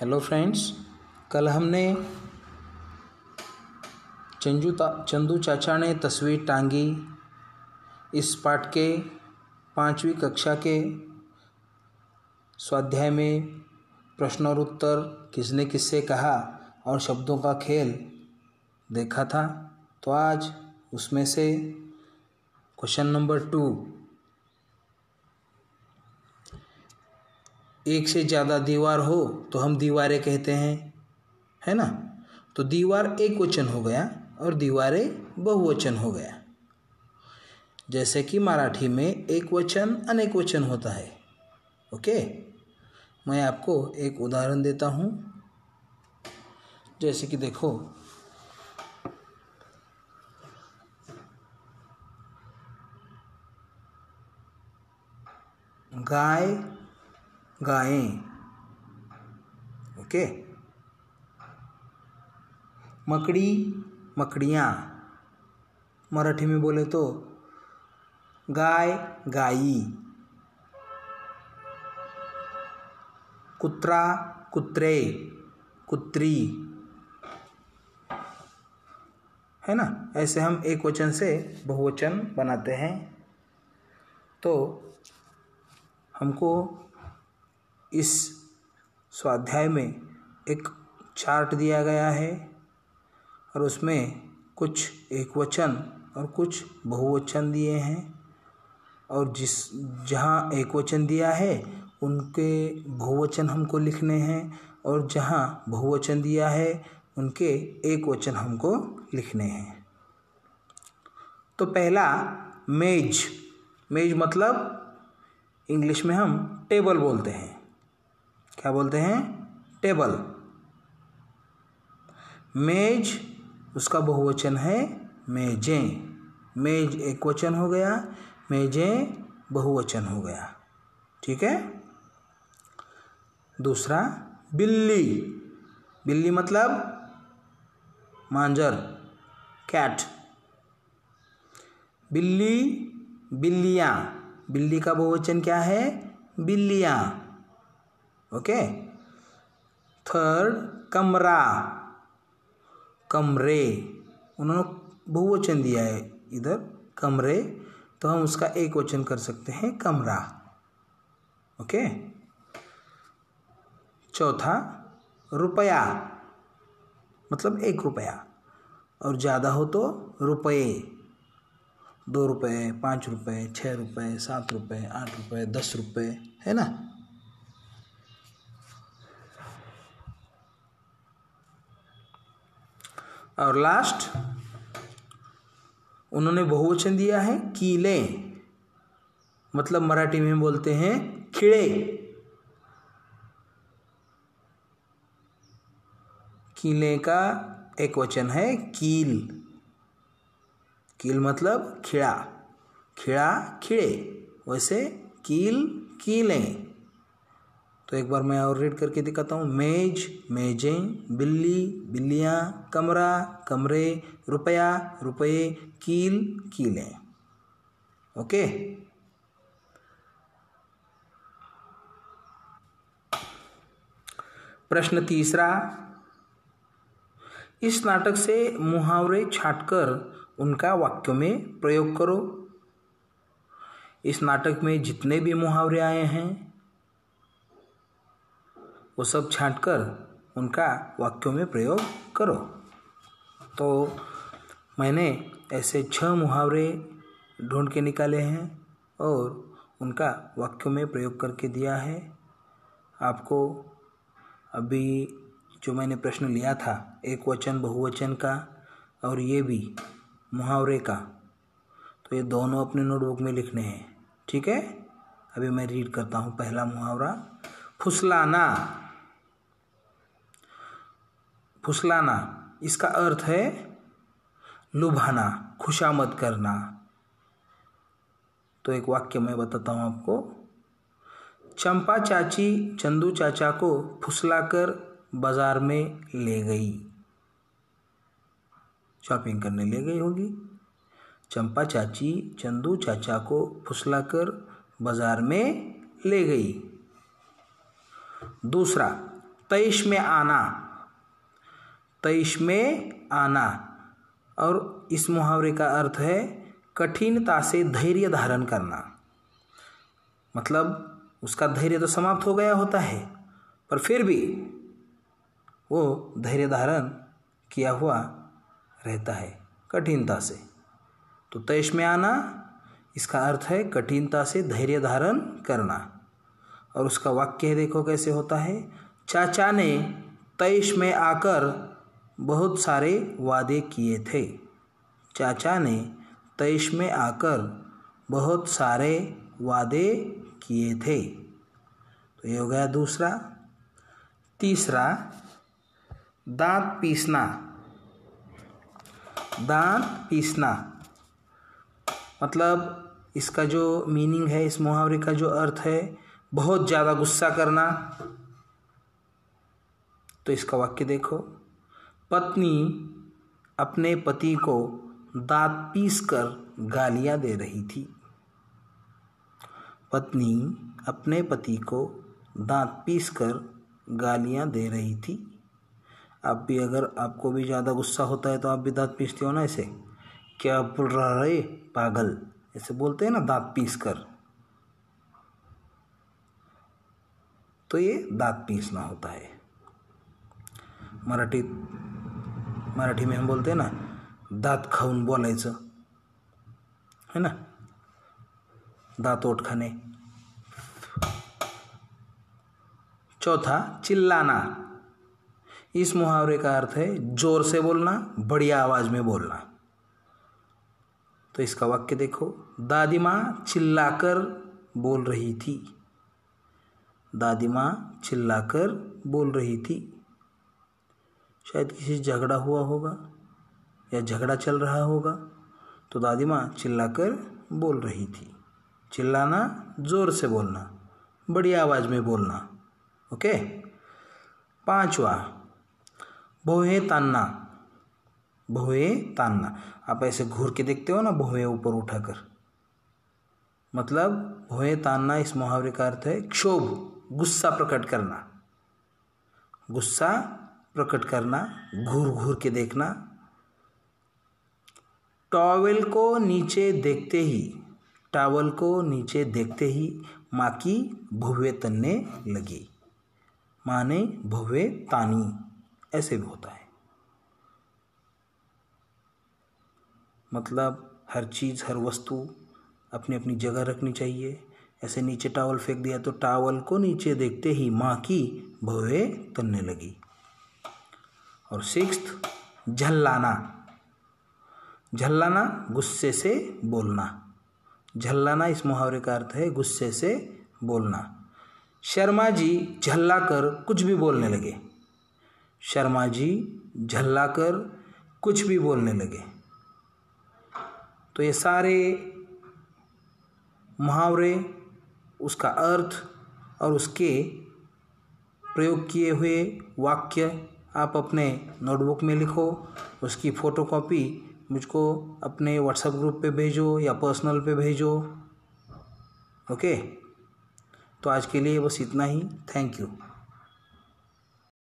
Hello friends कल हमने चंजू चंदू चाचा ने तस्वीर टांगी। इस पाठ के पांचवी कक्षा के स्वाध्याय में प्रश्न और उत्तर किसने किससे कहा और शब्दों का खेल देखा था। तो आज उसमें से क्वेश्चन नंबर टू एक से ज़्यादा दीवार हो तो हम दीवारें कहते हैं, है ना? तो दीवार एक वचन हो गया और दीवारें बहुवचन हो गया। जैसे कि मराठी में एक वचन अनेक वचन होता है, ओके? मैं आपको एक उदाहरण देता हूँ। जैसे कि देखो, गाय गायें ओके? मकड़ी, मकड़ियाँ। मराठी में बोले तो गाय गाई कुत्रा, कुत्रे, कुत्री। है ना? ऐसे हम एक वचन से बहुवचन बनाते हैं। तो हमको इस स्वाध्याय में एक चार्ट दिया गया है और उसमें कुछ एक वचन और कुछ बहुवचन दिए हैं। और जिस, जहाँ एक वचन दिया है, उनके बहुवचन हमको लिखने हैं और जहाँ बहुवचन दिया है, उनके एक वचन हमको लिखने हैं। तो पहला, मेज। मेज मतलब इंग्लिश में हम टेबल बोलते हैं। क्या बोलते हैं? टेबल। मेज, उसका बहुवचन है मेजें। मेज एक वचन हो गया, मेजें बहुवचन हो गया। ठीक है? दूसरा, बिल्ली। बिल्ली मतलब मांजर, कैट। बिल्ली, बिल्लियाँ। बिल्ली का बहुवचन क्या है? बिल्लियाँ। ओके? थर्ड कमरा, कमरे। उन्होंने बहुवचन दिया है इधर, कमरे। तो हम उसका एक वचन कर सकते हैं, कमरा। ओके? चौथा, रुपया। मतलब एक रुपया। और ज़्यादा हो तो रुपये। दो रुपये, पाँच रुपये छः रुपये, सात रुपये, आठ रुपये, दस रुपये, है ना? और लास्ट उन्होंने बहुवचन दिया है, कीले। मतलब मराठी में बोलते हैं, खिड़े। कीले का एक वचन है, कील। कील मतलब खिड़ा। खिड़ा, खिड़े। वैसे कील, कीलें। तो एक बार मैं और रीड करके दिखाता हूँ। मेज, मेजें, बिल्ली, बिल्लियाँ, कमरा, कमरे, रुपया, रुपये, कील, कीलें। ओके? प्रश्न तीसरा। इस नाटक से मुहावरे छाटकर उनका वाक्यों में प्रयोग करो। इस नाटक में जितने भी मुहावरे आए हैं वो सब छाँट कर उनका वाक्यों में प्रयोग करो। तो मैंने ऐसे छह मुहावरे ढूंढ के निकाले हैं और उनका वाक्यों में प्रयोग करके दिया है। आपको अभी जो मैंने प्रश्न लिया था, एक वचन, बहुवचन का और ये भी मुहावरे का तो ये दोनों अपने नोटबुक में लिखने हैं। ठीक है? अभी मैं रीड करता हूँ पहला मुहावरा। फुसलाना। फुसलाना। इसका अर्थ है लुभाना, खुशामद करना। तो एक वाक्य मैं बताता हूँ आपको। चंपा चाची चंदू चाचा को फुसलाकर बाज़ार में ले गई। शॉपिंग करने ले गई होगी। चंपा चाची चंदू चाचा को फुसलाकर बाज़ार में ले गई। दूसरा, तेईस में आना। तेईस में आना। और इस मुहावरे का अर्थ है कठिनता से धैर्य धारण करना। मतलब उसका धैर्य तो समाप्त हो गया होता है, पर फिर भी वो धैर्य धारण किया हुआ रहता है कठिनता से। तो तेईस में आना, इसका अर्थ है कठिनता से धैर्य धारण करना। और उसका वाक्य देखो कैसे होता है? चाचा ने तेईस में आकर बहुत सारे वादे किए थे। चाचा ने तेईस में आकर बहुत सारे वादे किए थे। तो ये हो गया दूसरा। तीसरा, दांत पीसना। दांत पीसना। मतलब इसका जो मीनिंग है, इस मुहावरे का जो अर्थ है, बहुत ज़्यादा गुस्सा करना। तो इसका वाक्य देखो। पत्नी अपने पति को दांत पीस कर गालियाँ दे रही थी। पत्नी अपने पति को दांत पीस कर गालियाँ दे रही थी। आप भी अगर आपको भी ज़्यादा गुस्सा होता है तो आप भी दांत पीसते हो ना ऐसे क्या बोल रहा है? पागल। ऐसे बोलते हैं ना दांत पीस कर तो ये दांत पीसना होता है। मराठी मराठी में हम बोलते हैं ना, दात खाऊन बोलायचं. है ना? दांत ओट खाने चौथा, चिल्लाना. इस मुहावरे का अर्थ है, ज़ोर से बोलना, बढ़िया आवाज़ में बोलना. तो इसका वाक्य देखो, दादी माँ चिल्लाकर बोल रही थी. दादी माँ चिल्लाकर बोल रही थी. शायद किसी झगड़ा हुआ होगा या झगड़ा चल रहा होगा तो दादी माँ चिल्लाकर बोल रही थी। चिल्लाना, ज़ोर से बोलना, बड़ी आवाज़ में बोलना, ओके? पांचवा, भोहे तानना भोए तानना। आप ऐसे घूर के देखते हो ना भोए ऊपर उठाकर। मतलब भोए तानना इस मुहावरे का अर्थ है क्षोभ, गुस्सा प्रकट करना। गुस्सा प्रकट करना, घूर घूर के देखना। टॉवेल को नीचे देखते ही, टावल को नीचे देखते ही माँ की भुवे तनने लगी। माँ ने भवे तानी, ऐसे भी होता है। मतलब हर चीज़, हर वस्तु अपनी अपनी जगह रखनी चाहिए। ऐसे नीचे टावल फेंक दिया तो टावल को नीचे देखते ही माँ की भवे तनने लगी। और सिक्स झल्लाना। झल्लाना गुस्से से बोलना। झल्लाना इस मुहावरे का अर्थ है गुस्से से बोलना। शर्मा जी झल्ला कर कुछ भी बोलने लगे। शर्मा जी झल्ला कर कुछ भी बोलने लगे। तो ये सारे मुहावरे, उसका अर्थ और उसके प्रयोग किए हुए वाक्य आप अपने नोटबुक में लिखो, उसकी फ़ोटोकॉपी मुझको अपने व्हाट्सएप ग्रुप पे भेजो या पर्सनल पे भेजो। ओके तो आज के लिए बस इतना ही। Thank you